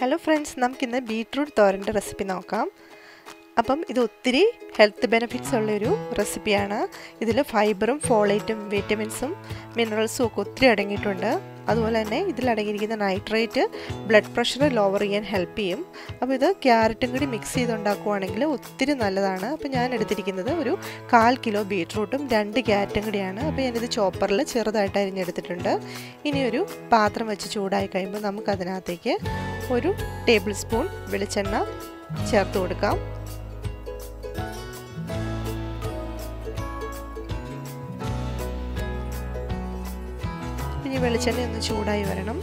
Hello friends നമുക്കിന്ന് beetroot തോരന്റെ recipe നോക്കാം. അപ്പം ഇത് ഒത്തിരി ഹെൽത്ത് ബെനിഫിറ്റ്സ് ഉള്ളൊരു റെസിപ്പിയാണ് ഇതിൽ ഫൈബറും ഫോളേറ്റും വിറ്റമിൻസും മിനറൽസും ഒക്കെ ഒത്തിരി അടങ്ങിയിട്ടുണ്ട്. അതുപോലെ തന്നെ ഇതിലടങ്ങിയിരിക്കുന്ന നൈട്രേറ്റ് ബ്ലഡ് പ്രഷർ ലോവർ ചെയ്യാൻ ഹെൽപ്പ് ചെയ്യും. അപ്പോൾ ഇത് ക്യാരറ്റും കൂടി മിക്സ് ചെയ്തുണ്ടാക്കുവാണെങ്കിൽ ഒത്തിരി നല്ലതാണ്. അപ്പോൾ ഞാൻ എടുത്തിരിക്കുന്നത് ഒരു കാൽ കിലോ ബീട്രൂട്ടും രണ്ട് ക്യാരറ്റും കൂടിയാണ്. അപ്പോൾ ഞാനിത് ചോപ്പറിൽ ചെറുതായിട്ട് അരിഞ്ഞെടുത്തിട്ടുണ്ട്. ഇനി ഒരു പാത്രം വെച്ച് ചൂടായി കഴിയുമ്പോൾ നമുക്കതിനകത്തേക്ക് ഒരു ടേബിൾ സ്പൂൺ വെളിച്ചെണ്ണ ചേർത്ത് കൊടുക്കാം. വെളിച്ചെണ്ണ ഒന്ന് ചൂടായി വരണം.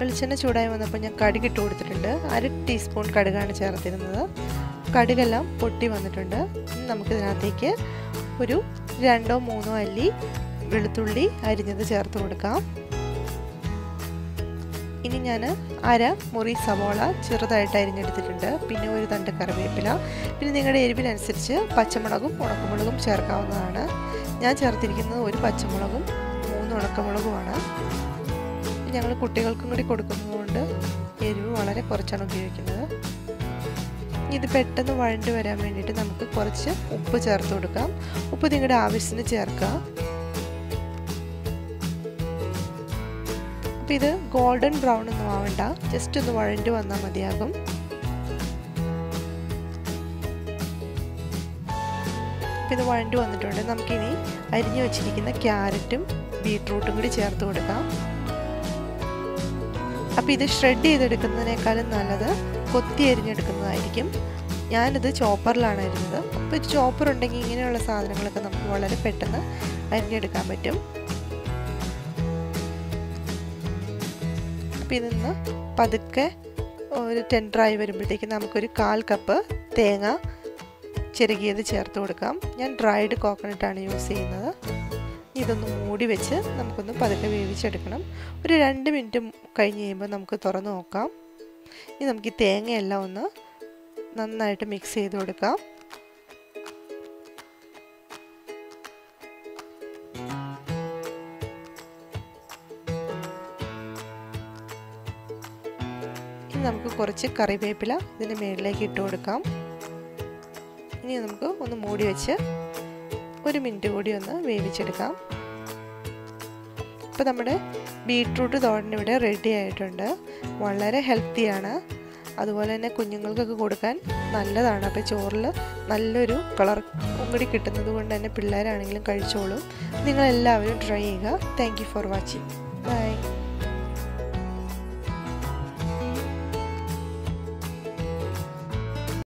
വെളിച്ചെണ്ണ ചൂടായി വന്നപ്പോൾ ഞാൻ കടുക് ഇട്ട് കൊടുത്തിട്ടുണ്ട്. അര ടീസ്പൂൺ കടുകാണ് ചേർത്തിരുന്നത്. കടുകെല്ലാം പൊട്ടി വന്നിട്ടുണ്ട്. നമുക്കിതിനകത്തേക്ക് ഒരു രണ്ടോ മൂന്നോ അല്ലി വെളുത്തുള്ളി അരിഞ്ഞത് ചേർത്ത് കൊടുക്കാം. ഇനി ഞാൻ അര മുറി സവോള ചെറുതായിട്ട് അരിഞ്ഞെടുത്തിട്ടുണ്ട്. പിന്നെ ഒരു തണ്ട് കറിവേപ്പില. പിന്നെ നിങ്ങളുടെ എരിവിനനുസരിച്ച് പച്ചമുളകും ഉണക്കമുളകും ചേർക്കാവുന്നതാണ്. ഞാൻ ചേർത്തിരിക്കുന്നത് ഒരു പച്ചമുളകും മൂന്ന് ഉണക്കമുളകുമാണ്. ഞങ്ങൾ കുട്ടികൾക്കും കൂടി കൊടുക്കുന്നതുകൊണ്ട് എരിവ് വളരെ കുറച്ചാണ് ഉപയോഗിക്കുന്നത്. ഇത് പെട്ടെന്ന് വഴണ്ട് വരാൻ വേണ്ടിയിട്ട് നമുക്ക് കുറച്ച് ഉപ്പ് ചേർത്ത് കൊടുക്കാം. ഉപ്പ് നിങ്ങളുടെ ആവശ്യത്തിന് ചേർക്കുക അപ്പോൾ ഇത് ഗോൾഡൻ ബ്രൗൺ ഒന്നും ആവണ്ട. ജസ്റ്റ് ഒന്ന് വഴണ്ട് വന്നാൽ മതിയാകും. അപ്പോൾ ഇത് വഴണ്ട് വന്നിട്ടുണ്ട്. നമുക്കിനി അരിഞ്ഞു വെച്ചിരിക്കുന്ന ക്യാരറ്റും ബീട്രൂട്ടും കൂടി ചേർത്ത് കൊടുക്കാം. അപ്പോൾ ഇത് ഷ്രെഡ് ചെയ്തെടുക്കുന്നതിനേക്കാളും നല്ലത് കൊത്തി അരിഞ്ഞെടുക്കുന്നതായിരിക്കും. ഞാനിത് ചോപ്പറിലാണ് അരിഞ്ഞത്. അപ്പോൾ ഒരു ചോപ്പർ ഉണ്ടെങ്കിൽ ഇങ്ങനെയുള്ള സാധനങ്ങളൊക്കെ നമുക്ക് വളരെ പെട്ടെന്ന് അരിഞ്ഞെടുക്കാൻ പറ്റും. അപ്പോൾ നിന്ന് പതുക്കെ ഒരു ടെൻഡറായി വരുമ്പോഴത്തേക്ക് നമുക്കൊരു കാൽ കപ്പ് തേങ്ങ ചെറുകിയത് ചേർത്ത് കൊടുക്കാം. ഞാൻ ഡ്രൈഡ് കോക്കനട്ടാണ് യൂസ് ചെയ്യുന്നത്. ഇതൊന്ന് മൂടി വെച്ച് നമുക്കൊന്ന് പതുക്കെ വേവിച്ചെടുക്കണം. ഒരു രണ്ട് മിനിറ്റ് കഴിഞ്ഞ് കഴിയുമ്പോൾ നമുക്ക് തുറന്ന് നോക്കാം. ഇനി നമുക്ക് ഈ തേങ്ങയെല്ലാം ഒന്ന് നന്നായിട്ട് മിക്സ് ചെയ്ത് കൊടുക്കാം. നമുക്ക് കുറച്ച് കറിവേപ്പില ഇതിന്റെ മുകളിലേക്ക് ഇട്ട് കൊടുക്കാം. ഇനി നമുക്ക് ഒന്ന് മൂടി വെച്ച് ഒരു മിനിറ്റ് കൂടി ഒന്ന് വേവിച്ചെടുക്കാം. ഇപ്പോൾ നമ്മുടെ ബീട്രൂട്ട് തോരൻ ഇവിടെ റെഡി ആയിട്ടുണ്ട്. വളരെ ഹെൽത്തിയാണ് അതുപോലെ തന്നെ കുഞ്ഞുങ്ങൾക്കൊക്കെ കൊടുക്കാൻ നല്ലതാണ്. അപ്പോൾ ചോറിൽ നല്ലൊരു കളർ കൂടി കിട്ടുന്നത് കൊണ്ട് തന്നെ പിള്ളേരാണെങ്കിലും കഴിച്ചോളും. നിങ്ങളെല്ലാവരും ട്രൈ ചെയ്യുക. Thank for watching bye